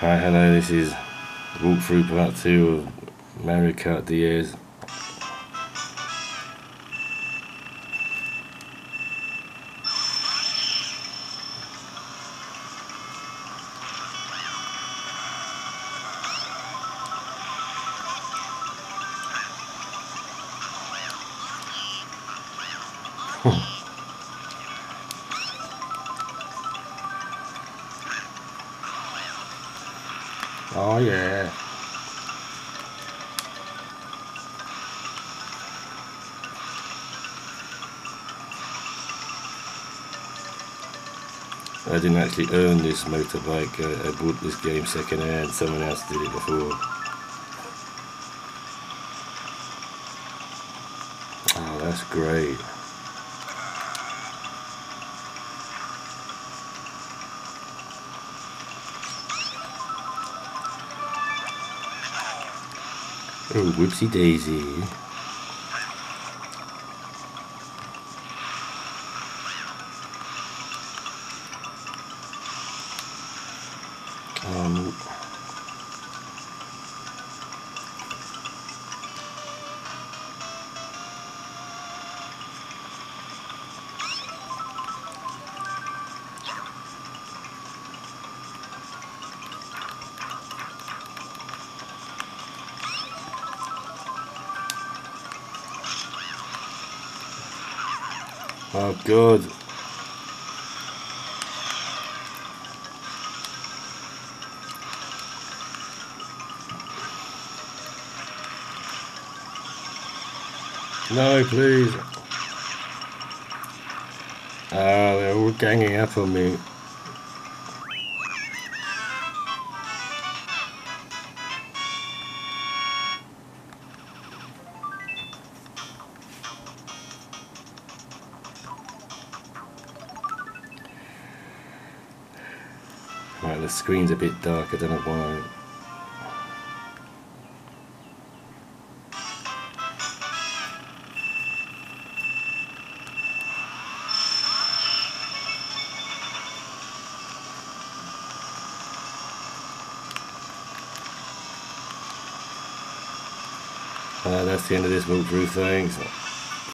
Hi, hello, this is walkthrough part 2 of Mario Kart DS. Oh yeah. I didn't actually own this motorbike, I, I bought this game second hand, someone else did it before. Oh, that's great. Oh, whoopsie daisy. Um, oh, good. No, please. Oh, they're all ganging up on me. Right, the screen's a bit dark, I don't know why. Uh, that's the end of this walkthrough thing. So.